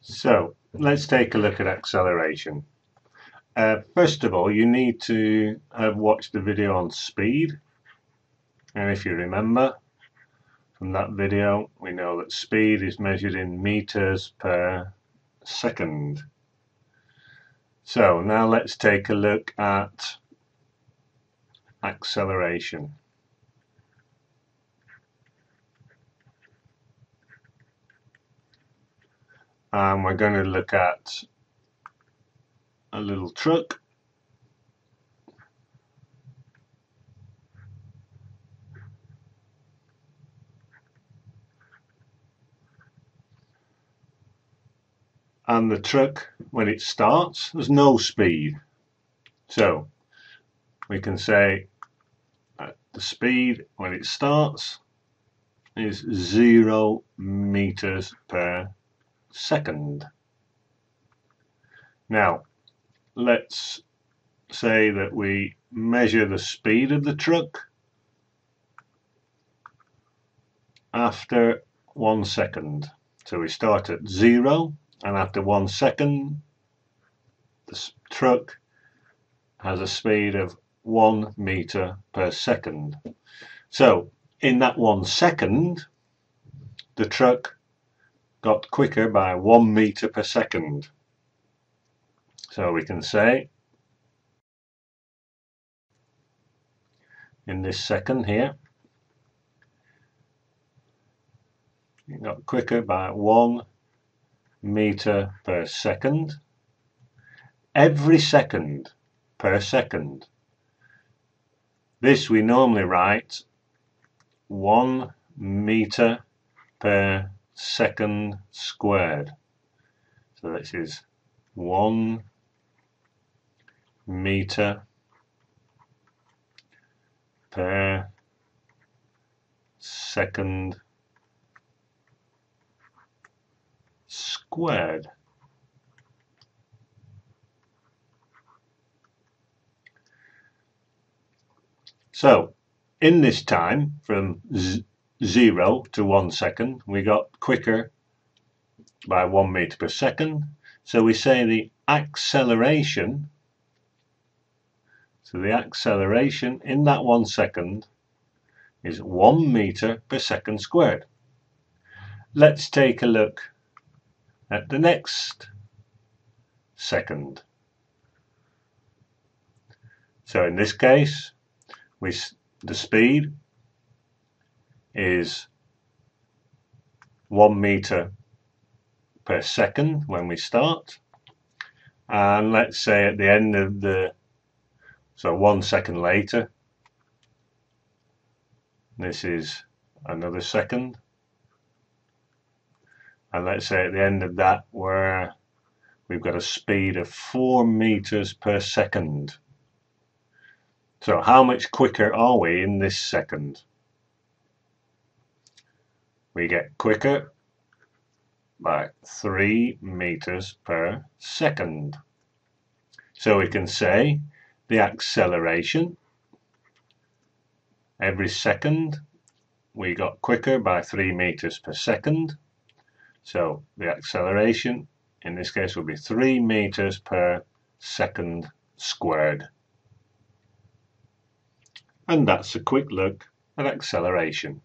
So let's take a look at acceleration. Uh, first of all, you need to have watched the video on speed. And if you remember from that video, we know that speed is measured in meters per second. So now let's take a look at acceleration. And we're going to look at a little truck and the truck when it starts there's no speed so we can say the speed when it starts is zero meters per second. Now let's say that we measure the speed of the truck after one second. So we start at zero and after one second the truck has a speed of one meter per second. So in that one second the truck got quicker by one meter per second. So we can say in this second here it got quicker by one meter per second. Every second per second this we normally write one meter per second squared so this is one meter per second squared. So, in this time, from 0 to 1 second, we got quicker by 1 meter per second. So we say the acceleration, so the acceleration in that 1 second is 1 meter per second squared. Let's take a look at the next second. So in this case, we the speed is one meter per second when we start. And let's say at the end of the so one second later this is another second. And let's say at the end of that where we've got a speed of 4 meters per second so how much quicker are we in this second? We get quicker by 3 meters per second. So we can say the acceleration every second we got quicker by 3 meters per second. So the acceleration in this case will be 3 meters per second squared. And that's a quick look at acceleration.